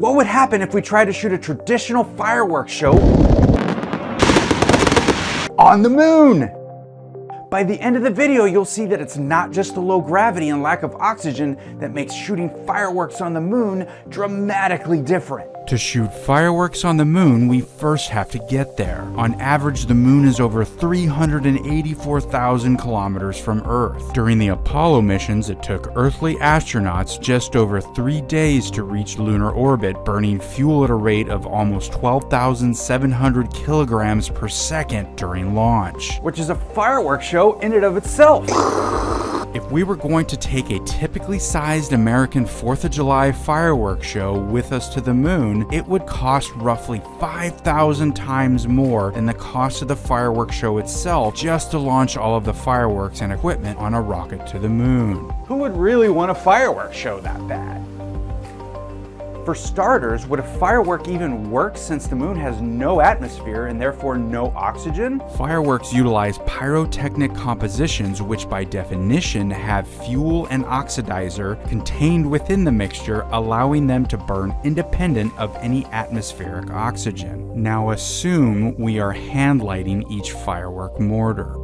What would happen if we tried to shoot a traditional fireworks show on the moon? By the end of the video, you'll see that it's not just the low gravity and lack of oxygen that makes shooting fireworks on the moon dramatically different. To shoot fireworks on the moon, we first have to get there. On average, the moon is over 384,000 kilometers from Earth. During the Apollo missions, it took earthly astronauts just over three days to reach lunar orbit, burning fuel at a rate of almost 12,700 kilograms per second during launch. Which is a fireworks show in and of itself. If we were going to take a typically sized American 4th of July fireworks show with us to the moon, it would cost roughly 5,000 times more than the cost of the fireworks show itself just to launch all of the fireworks and equipment on a rocket to the moon. Who would really want a fireworks show that bad? For starters, would a firework even work since the moon has no atmosphere and therefore no oxygen? Fireworks utilize pyrotechnic compositions, which by definition have fuel and oxidizer contained within the mixture, allowing them to burn independent of any atmospheric oxygen. Now assume we are hand lighting each firework mortar.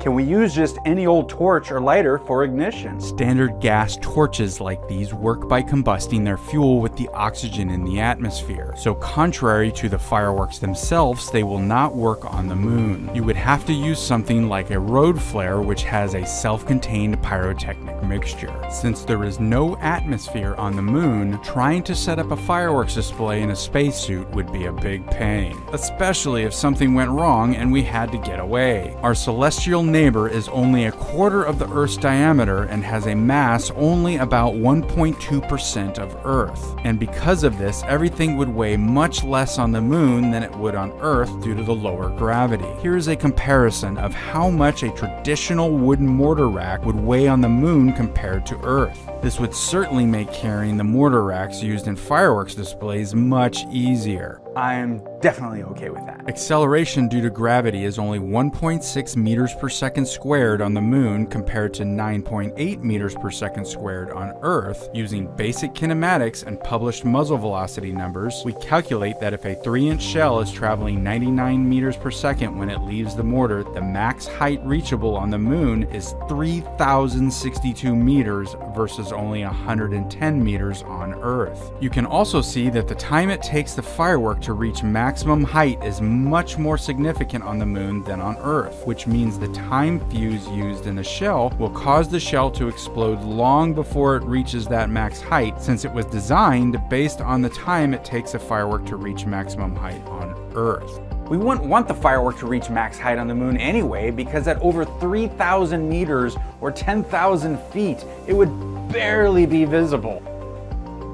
Can we use just any old torch or lighter for ignition? Standard gas torches like these work by combusting their fuel with the oxygen in the atmosphere. So, contrary to the fireworks themselves, they will not work on the moon. You would have to use something like a road flare, which has a self contained pyrotechnic mixture. Since there is no atmosphere on the moon, trying to set up a fireworks display in a spacesuit would be a big pain, especially if something went wrong and we had to get away. Our celestial neighbor is only a quarter of the Earth's diameter and has a mass only about 1.2% of Earth. And because of this, everything would weigh much less on the moon than it would on Earth due to the lower gravity. Here is a comparison of how much a traditional wooden mortar rack would weigh on the moon compared to Earth. This would certainly make carrying the mortar racks used in fireworks displays much easier. I'm definitely okay with that. Acceleration due to gravity is only 1.6 meters per second squared on the moon compared to 9.8 meters per second squared on Earth. Using basic kinematics and published muzzle velocity numbers, we calculate that if a 3 inch shell is traveling 99 meters per second when it leaves the mortar, the max height reachable on the moon is 3,062 meters versus only 110 meters on Earth. You can also see that the time it takes the firework to reach maximum height is much more significant on the moon than on Earth, which means the time fuse used in the shell will cause the shell to explode long before it reaches that max height, since it was designed based on the time it takes a firework to reach maximum height on Earth. We wouldn't want the firework to reach max height on the moon anyway, because at over 3,000 meters or 10,000 feet, it would barely be visible.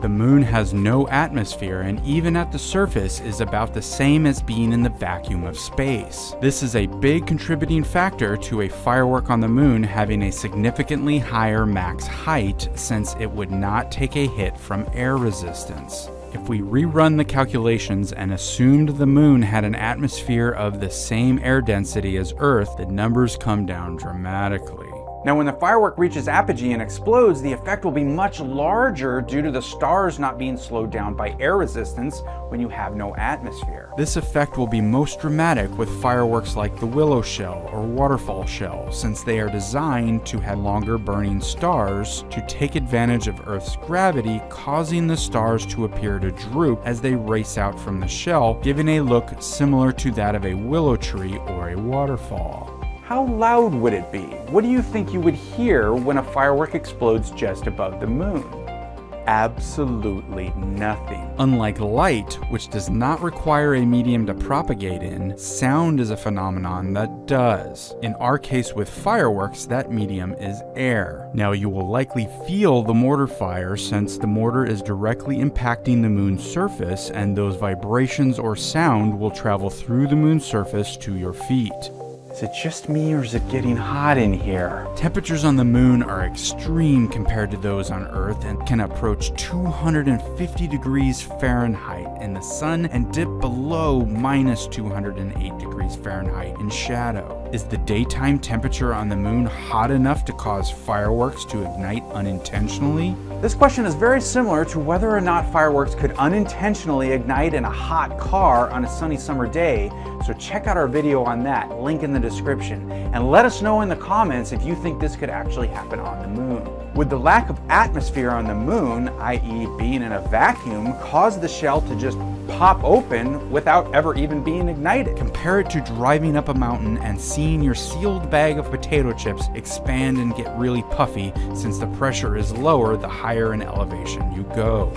The moon has no atmosphere and even at the surface is about the same as being in the vacuum of space. This is a big contributing factor to a firework on the moon having a significantly higher max height since it would not take a hit from air resistance. If we rerun the calculations and assumed the moon had an atmosphere of the same air density as Earth, the numbers come down dramatically. Now, when the firework reaches apogee and explodes, the effect will be much larger due to the stars not being slowed down by air resistance when you have no atmosphere. This effect will be most dramatic with fireworks like the willow shell or waterfall shell, since they are designed to have longer burning stars to take advantage of Earth's gravity, causing the stars to appear to droop as they race out from the shell, giving a look similar to that of a willow tree or a waterfall. How loud would it be? What do you think you would hear when a firework explodes just above the moon? Absolutely nothing. Unlike light, which does not require a medium to propagate in, sound is a phenomenon that does. In our case with fireworks, that medium is air. Now you will likely feel the mortar fire since the mortar is directly impacting the moon's surface and those vibrations or sound will travel through the moon's surface to your feet. Is it just me or is it getting hot in here? Temperatures on the moon are extreme compared to those on Earth and can approach 250 degrees Fahrenheit in the sun and dip below minus 208 degrees Fahrenheit in shadow. Is the daytime temperature on the moon hot enough to cause fireworks to ignite unintentionally? This question is very similar to whether or not fireworks could unintentionally ignite in a hot car on a sunny summer day, so check out our video on that, link in the description, and let us know in the comments if you think this could actually happen on the moon. Would the lack of atmosphere on the moon, i.e. being in a vacuum, cause the shell to just pop open without ever even being ignited? Compare it to driving up a mountain and seeing your sealed bag of potato chips expand and get really puffy since the pressure is lower the higher in elevation you go.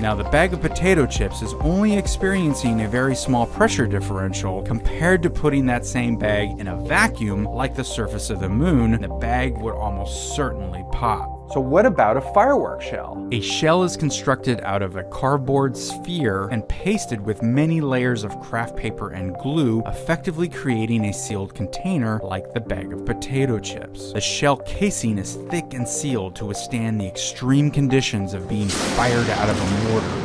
Now, the bag of potato chips is only experiencing a very small pressure differential compared to putting that same bag in a vacuum like the surface of the moon, the bag would almost certainly pop. So what about a firework shell? A shell is constructed out of a cardboard sphere and pasted with many layers of craft paper and glue, effectively creating a sealed container like the bag of potato chips. The shell casing is thick and sealed to withstand the extreme conditions of being fired out of a mortar.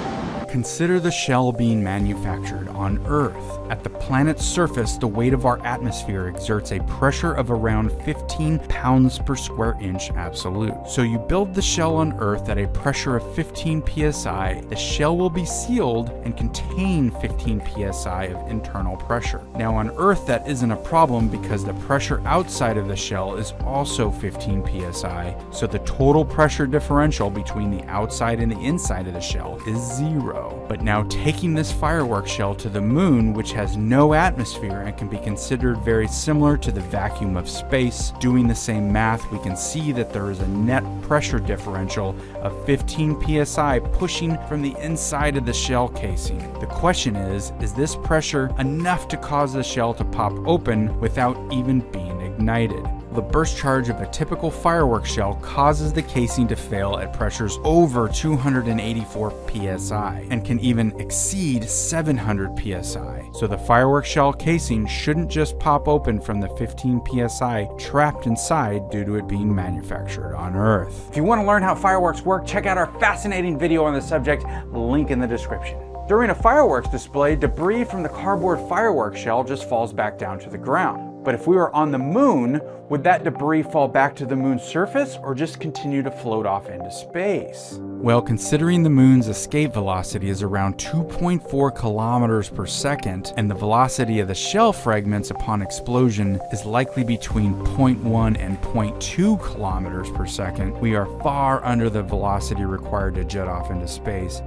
Consider the shell being manufactured on Earth. At the planet's surface, the weight of our atmosphere exerts a pressure of around 15 pounds per square inch absolute. So you build the shell on Earth at a pressure of 15 psi, the shell will be sealed and contain 15 psi of internal pressure. Now on Earth that isn't a problem because the pressure outside of the shell is also 15 psi, so the total pressure differential between the outside and the inside of the shell is zero. But now taking this fireworks shell to the moon, which has no atmosphere and can be considered very similar to the vacuum of space, doing the same math, we can see that there is a net pressure differential of 15 psi pushing from the inside of the shell casing. The question is, is this pressure enough to cause the shell to pop open without even being ignited? The burst charge of a typical fireworks shell causes the casing to fail at pressures over 284 psi and can even exceed 700 psi. So the fireworks shell casing shouldn't just pop open from the 15 psi trapped inside due to it being manufactured on Earth. If you want to learn how fireworks work, check out our fascinating video on the subject, link in the description. During a fireworks display, debris from the cardboard fireworks shell just falls back down to the ground. But if we were on the moon, would that debris fall back to the moon's surface or just continue to float off into space? Well, considering the moon's escape velocity is around 2.4 kilometers per second, and the velocity of the shell fragments upon explosion is likely between 0.1 and 0.2 kilometers per second, we are far under the velocity required to jet off into space.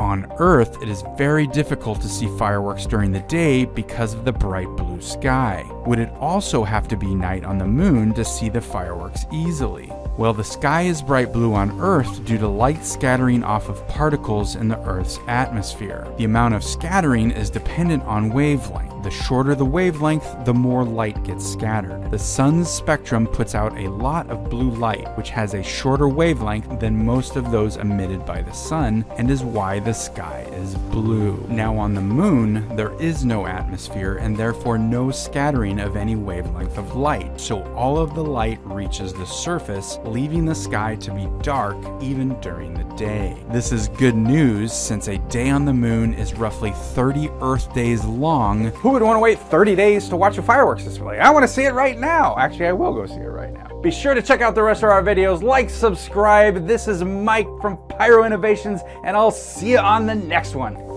On Earth, it is very difficult to see fireworks during the day because of the bright blue sky. Would it also have to be night on the moon to see the fireworks easily? Well, the sky is bright blue on Earth due to light scattering off of particles in the Earth's atmosphere. The amount of scattering is dependent on wavelength. The shorter the wavelength, the more light gets scattered. The sun's spectrum puts out a lot of blue light, which has a shorter wavelength than most of those emitted by the sun, and is why the sky is blue. Now, on the moon, there is no atmosphere and therefore no scattering of any wavelength of light, so all of the light reaches the surface, leaving the sky to be dark even during the day. This is good news since a day on the moon is roughly 30 Earth days long. Who would want to wait 30 days to watch a fireworks display? I want to see it right now. Actually, I will go see it right now. Be sure to check out the rest of our videos, like, subscribe. This is Mike from Pyro Innovations, and I'll see you on the next one.